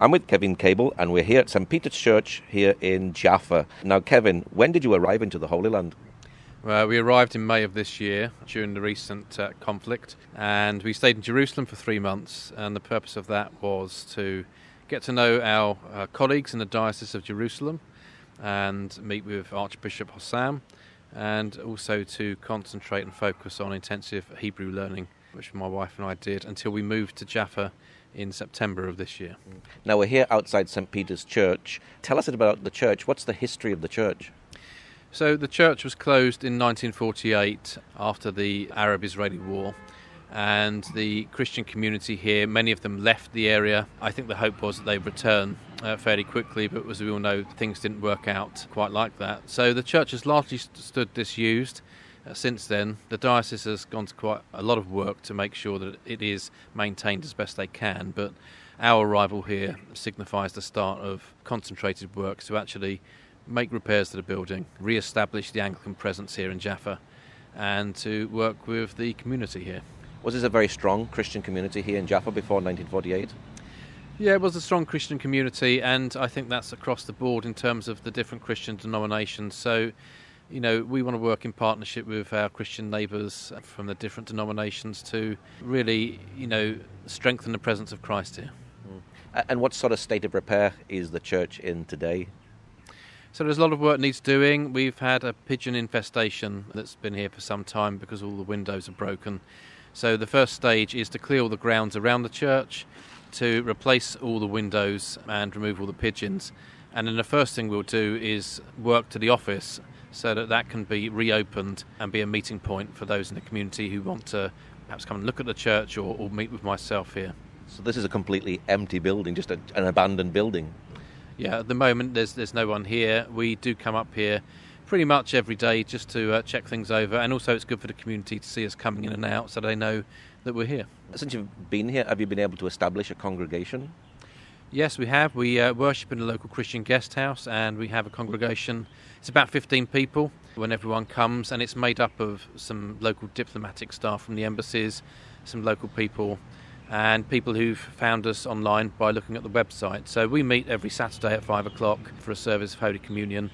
I'm with Kevin Cable, and we're here at St. Peter's Church here in Jaffa. Now, Kevin, when did you arrive into the Holy Land? We arrived in May of this year during the recent uh, conflict, and we stayed in Jerusalem for three months. And the purpose of that was to get to know our uh, colleagues in the Diocese of Jerusalem and meet with Archbishop Hosam, and also to concentrate and focus on intensive Hebrew learning, which my wife and I did until we moved to Jaffa in September of this year. Now, we're here outside St. Peter's Church. Tell us about the church. What's the history of the church? So, the church was closed in 1948 after the Arab Israeli War. And the Christian community here, many of them left the area. I think the hope was that they'd return uh, fairly quickly, but as we all know, things didn't work out quite like that. So the church has largely st- stood disused. Uh, since then, the diocese has gone to quite a lot of work to make sure that it is maintained as best they can. But our arrival here signifies the start of concentrated work to actually make repairs to the building, re establish the Anglican presence here in Jaffa, and to work with the community here. Was this a very strong Christian community here in Jaffa before 1948? Yeah, it was a strong Christian community, and I think that's across the board in terms of the different Christian denominations. So, you know, we want to work in partnership with our Christian neighbours from the different denominations to really, you know, strengthen the presence of Christ here. Mm. And what sort of state of repair is the church in today? So there's a lot of work needs doing. We've had a pigeon infestation that's been here for some time because all the windows are broken. So the first stage is to clear all the grounds around the church, to replace all the windows and remove all the pigeons. And then the first thing we'll do is work to the office so that that can be reopened and be a meeting point for those in the community who want to perhaps come and look at the church or, or meet with myself here. So this is a completely empty building, just a, an abandoned building. Yeah, at the moment there's there's no one here. We do come up here pretty much every day just to uh, check things over, and also it's good for the community to see us coming in and out, so they know that we're here. Since you've been here, have you been able to establish a congregation? Yes, we have. We uh, worship in a local Christian guest house, and we have a congregation. It's about 15 people when everyone comes, and it's made up of some local diplomatic staff from the embassies, some local people, and people who've found us online by looking at the website. So we meet every Saturday at five o'clock for a service of Holy Communion,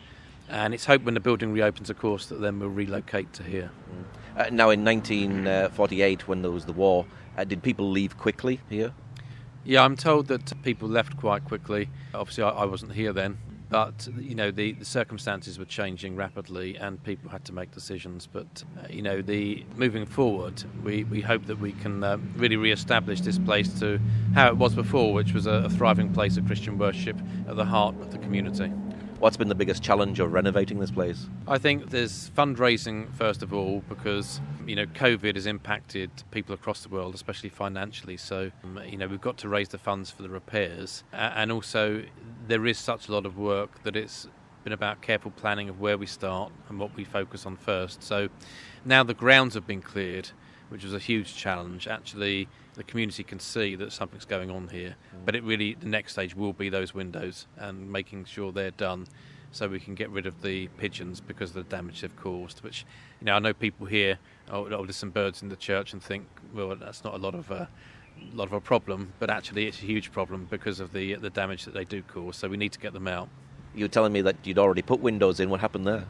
and it's hoped when the building reopens, of course, that then we'll relocate to here. Uh, now, in 1948, when there was the war, uh, did people leave quickly here? Yeah, I'm told that people left quite quickly. Obviously, I, I wasn't here then, but you know the, the, circumstances were changing rapidly, and people had to make decisions. But uh, you know, the moving forward, we, we hope that we can uh, really re-establish this place to how it was before, which was a, a thriving place of Christian worship at the heart of the community. What's been the biggest challenge of renovating this place? I think there's fundraising first of all because you know COVID has impacted people across the world, especially financially. So um, you know we've got to raise the funds for the repairs, and also there is such a lot of work that it's been about careful planning of where we start and what we focus on first. So now the grounds have been cleared, which was a huge challenge. Actually, the community can see that something's going on here. Mm. But it really, the next stage will be those windows and making sure they're done so we can get rid of the pigeons because of the damage they've caused. Which, you know, I know people here, oh, oh there's some birds in the church and think, well, that's not a lot of. Uh, lot of a problem, but actually it's a huge problem because of the the damage that they do cause. So we need to get them out. You were telling me that you'd already put windows in. What happened there?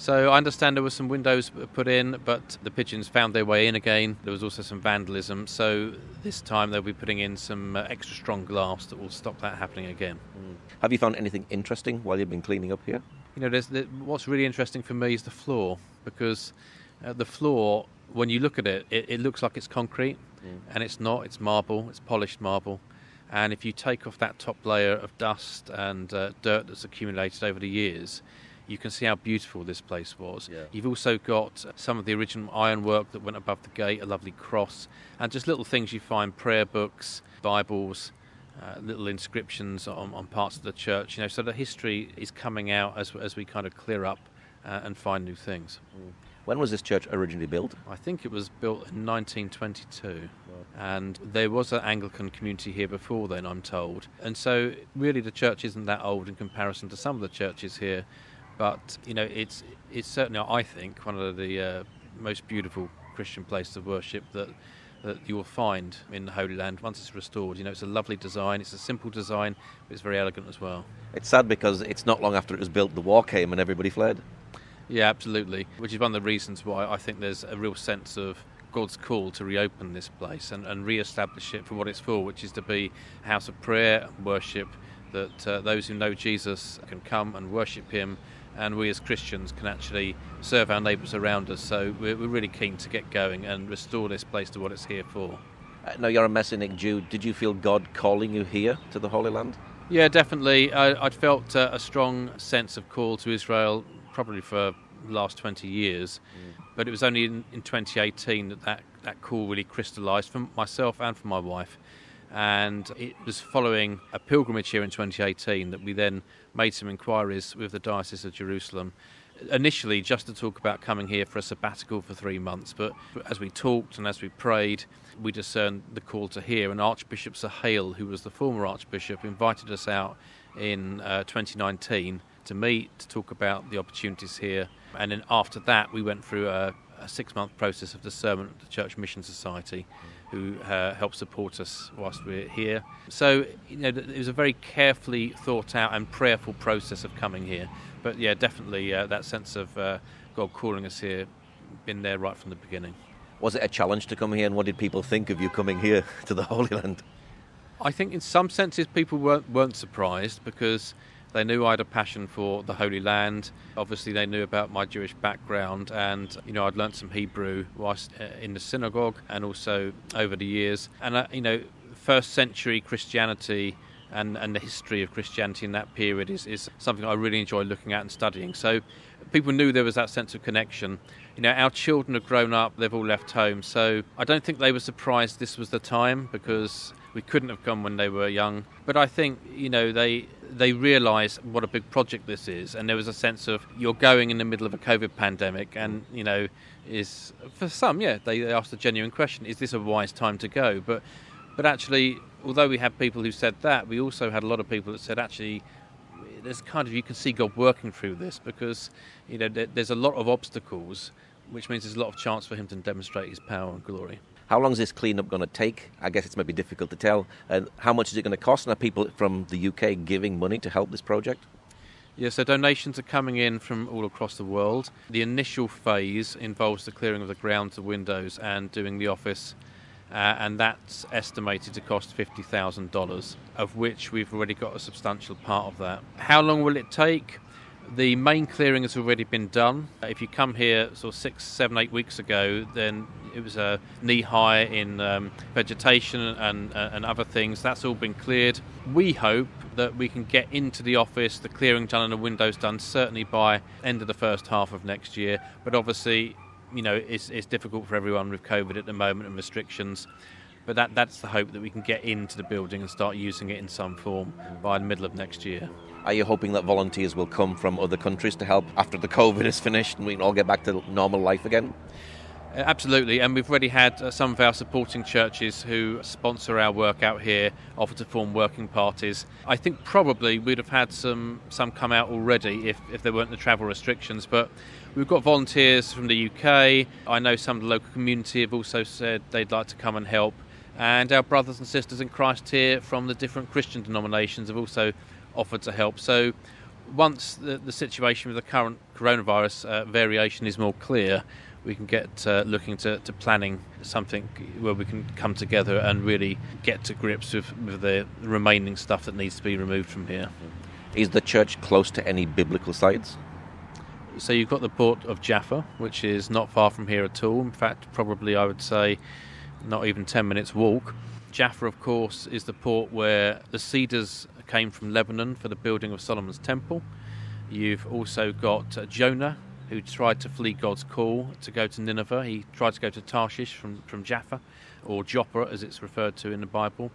So I understand there were some windows put in, but the pigeons found their way in again. There was also some vandalism. So this time they'll be putting in some uh, extra strong glass that will stop that happening again. Mm. Have you found anything interesting while you've been cleaning up here? You know, the, what's really interesting for me is the floor because uh, the floor, when you look at it, it, it looks like it's concrete, mm. and it's not. It's marble. It's polished marble. And if you take off that top layer of dust and uh, dirt that's accumulated over the years, you can see how beautiful this place was. Yeah. You've also got some of the original ironwork that went above the gate, a lovely cross, and just little things you find prayer books, Bibles. Uh, little inscriptions on, on, parts of the church, you know, so the history is coming out as, as we kind of clear up uh, and find new things. Mm. When was this church originally built? I think it was built in 1922. And there was an Anglican community here before then, I'm told. And so, really, the church isn't that old in comparison to some of the churches here. But you know, it's it's certainly I think one of the uh, most beautiful Christian places of worship that that you will find in the Holy Land once it's restored. You know, it's a lovely design, it's a simple design, but it's very elegant as well. It's sad because it's not long after it was built the war came and everybody fled. Yeah, absolutely. Which is one of the reasons why I think there's a real sense of God's call to reopen this place and, and re establish it for what it's for, which is to be a house of prayer and worship, that uh, those who know Jesus can come and worship Him, and we as Christians can actually serve our neighbours around us. So we're, we're really keen to get going and restore this place to what it's here for. Uh, now, you're a Messianic Jew. Did you feel God calling you here to the Holy Land? Yeah, definitely. I, would felt uh, a strong sense of call to Israel probably for the last 20 years. Mm. But it was only in, in 2018 that, that that call really crystallised for myself and for my wife. And it was following a pilgrimage here in 2018 that we then made some inquiries with the Diocese of Jerusalem. Initially, just to talk about coming here for a sabbatical for three months, but as we talked and as we prayed, we discerned the call to here. And Archbishop Suheil, who was the former Archbishop, invited us out in uh, 2019 to meet, to talk about the opportunities here and then after that, we went through a, a six month process of discernment at the Church Mission Society, who uh, helped support us whilst we're here. So, you know, it was a very carefully thought out and prayerful process of coming here. But yeah, definitely uh, that sense of uh, God calling us here, been there right from the beginning. Was it a challenge to come here, and what did people think of you coming here to the Holy Land? I think in some senses people weren't, weren't surprised because they knew I had a passion for the Holy Land. Obviously, they knew about my Jewish background, and you know, I'd learnt some Hebrew whilst uh, in the synagogue and also over the years. And uh, you know, first century Christianity and, and the history of Christianity in that period is, is something I really enjoy looking at and studying. So people knew there was that sense of connection. You know, our children have grown up, they've all left home, so I don't think they were surprised this was the time because we couldn't have come when they were young. But I think, you know, they they realise what a big project this is, and there was a sense of you're going in the middle of a COVID pandemic, and you know, is for some, yeah, they, they asked a genuine question: Is this a wise time to go? But but actually, although we had people who said that, we also had a lot of people that said actually. There's kind of you can see God working through this because you know there's a lot of obstacles, which means there's a lot of chance for Him to demonstrate His power and glory. How long is this cleanup going to take? I guess it's maybe difficult to tell. And how much is it going to cost? And are people from the UK giving money to help this project? Yeah, so donations are coming in from all across the world. The initial phase involves the clearing of the grounds, the windows, and doing the office. Uh, and that's estimated to cost $50,000, of which we've already got a substantial part of that. How long will it take? The main clearing has already been done. If you come here sort of six, seven, eight weeks ago, then it was a knee high in um, vegetation and, uh, and other things. That's all been cleared. We hope that we can get into the office, the clearing done and the windows done, certainly by end of the first half of next year. But obviously, you know, it's, it's difficult for everyone with COVID at the moment and restrictions. But that, that's the hope that we can get into the building and start using it in some form by the middle of next year. Are you hoping that volunteers will come from other countries to help after the COVID is finished and we can all get back to normal life again? Uh, absolutely, and we've already had uh, some of our supporting churches who sponsor our work out here offer to form working parties. I think probably we'd have had some some come out already if, if there weren't the travel restrictions, but we've got volunteers from the UK. I know some of the local community have also said they'd like to come and help, and our brothers and sisters in Christ here from the different Christian denominations have also offered to help. So once the, the situation with the current coronavirus uh, variation is more clear, we can get uh, looking to, to, planning something where we can come together and really get to grips with, with, the remaining stuff that needs to be removed from here. Is the church close to any biblical sites? So you've got the port of Jaffa, which is not far from here at all. In fact, probably I would say not even 10 minutes walk. Jaffa, of course, is the port where the cedars came from Lebanon for the building of Solomon's temple. You've also got uh, Jonah, who tried to flee God's call to go to Nineveh. He tried to go to Tarshish from, from Jaffa, or Joppa as it's referred to in the Bible.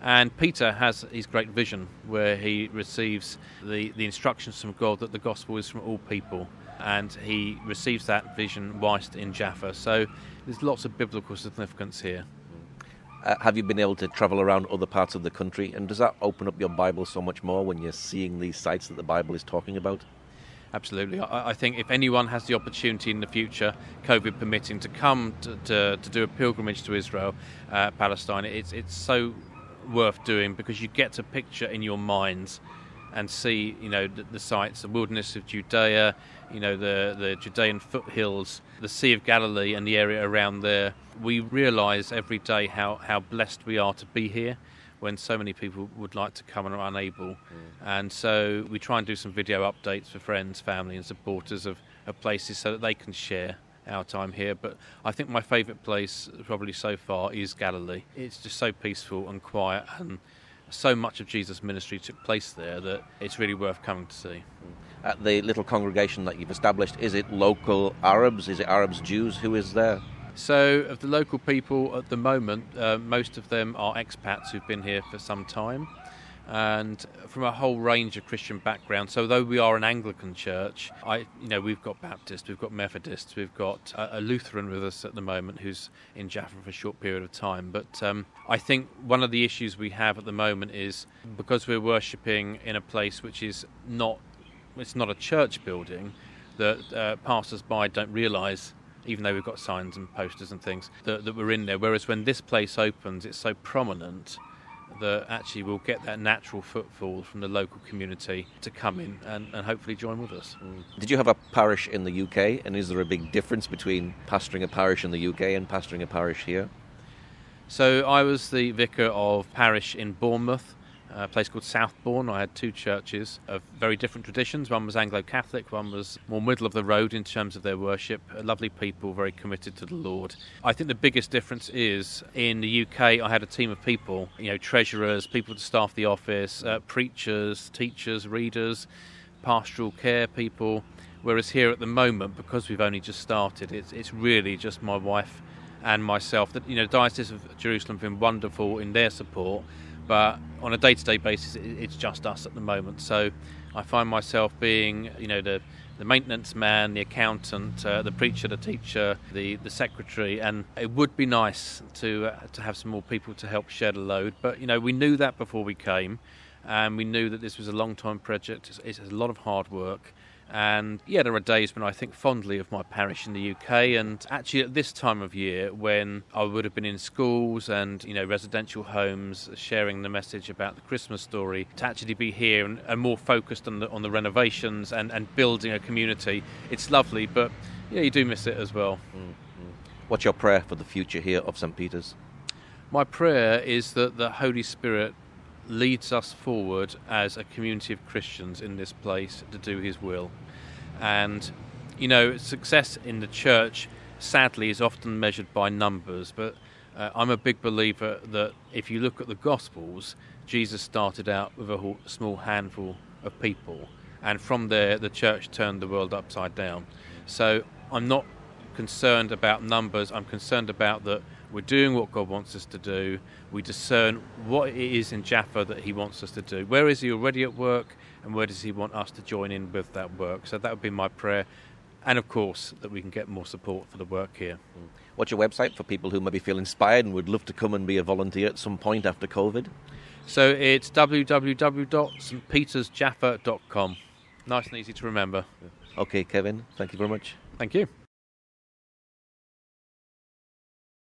And Peter has his great vision where he receives the, the instructions from God that the gospel is from all people. And he receives that vision whilst in Jaffa. So there's lots of biblical significance here. Uh, have you been able to travel around other parts of the country? And does that open up your Bible so much more when you're seeing these sites that the Bible is talking about? Absolutely. I, I, think if anyone has the opportunity in the future, COVID permitting, to come to, to, to do a pilgrimage to Israel, uh, Palestine, it's, it's so worth doing because you get to picture in your minds and see, you know, the, the sites, the wilderness of Judea, you know, the, the Judean foothills, the Sea of Galilee and the area around there. We realise every day how, how blessed we are to be here when so many people would like to come and are unable. Mm. And so we try and do some video updates for friends, family, and supporters of, of places so that they can share our time here. But I think my favourite place, probably so far, is Galilee. It's just so peaceful and quiet, and so much of Jesus' ministry took place there that it's really worth coming to see. At the little congregation that you've established, is it local Arabs? Is it Arabs, Jews? Who is there? So, of the local people at the moment, uh, most of them are expats who've been here for some time and from a whole range of Christian backgrounds. So, though we are an Anglican church, I, you know, we've got Baptists, we've got Methodists, we've got a, a Lutheran with us at the moment who's in Jaffa for a short period of time. But um, I think one of the issues we have at the moment is because we're worshipping in a place which is not, it's not a church building, that uh, passers-by don't realise even though we've got signs and posters and things that, that we're in there. Whereas when this place opens, it's so prominent that actually we'll get that natural footfall from the local community to come in and, and hopefully join with us. Mm. Did you have a parish in the UK, and is there a big difference between pastoring a parish in the UK and pastoring a parish here? So I was the vicar of parish in Bournemouth a place called Southbourne. I had two churches of very different traditions. One was Anglo Catholic, one was more middle of the road in terms of their worship. Lovely people, very committed to the Lord. I think the biggest difference is in the UK, I had a team of people, you know, treasurers, people to staff the office, uh, preachers, teachers, readers, pastoral care people. Whereas here at the moment, because we've only just started, it's, it's really just my wife and myself. That you know, Diocese of Jerusalem have been wonderful in their support but on a day-to-day basis, it's just us at the moment. So I find myself being, you know, the the maintenance man, the accountant, uh, the preacher, the teacher, the, the secretary, and it would be nice to uh, to have some more people to help share the load. But you know, we knew that before we came, and we knew that this was a long time project. It's, it's a lot of hard work, and yeah, there are days when I think fondly of my parish in the UK. And actually, at this time of year, when I would have been in schools and you know residential homes, sharing the message about the Christmas story, to actually be here and, and more focused on the on the renovations and, and building a community, it's lovely. But yeah, you do miss it as well. Mm-hmm. What's your prayer for the future here of St Peter's? My prayer is that the Holy Spirit leads us forward as a community of Christians in this place to do His will. And, you know, success in the church, sadly, is often measured by numbers, but uh, I'm a big believer that if you look at the Gospels, Jesus started out with a small handful of people, and from there, the church turned the world upside down. So I'm not concerned about numbers, I'm concerned about that we're doing what God wants us to do. We discern what it is in Jaffa that He wants us to do. Where is He already at work, and where does He want us to join in with that work? So that would be my prayer. And of course, that we can get more support for the work here. Mm. What's your website for people who maybe feel inspired and would love to come and be a volunteer at some point after COVID? So it's www.stpetersjaffa.com. Nice and easy to remember. Okay, Kevin, thank you very much. Thank you.